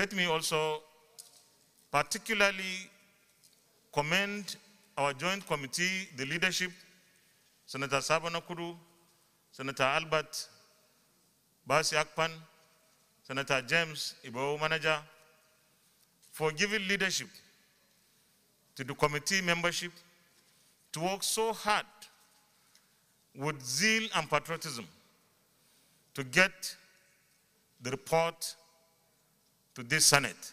Let me also particularly commend our joint committee, the leadership, Senator Sabo Nakudu, Senator Albert Bassey Akpan, Senator James Ibo Manager, for giving leadership to the committee membership to work so hard with zeal and patriotism to get the report to this Senate.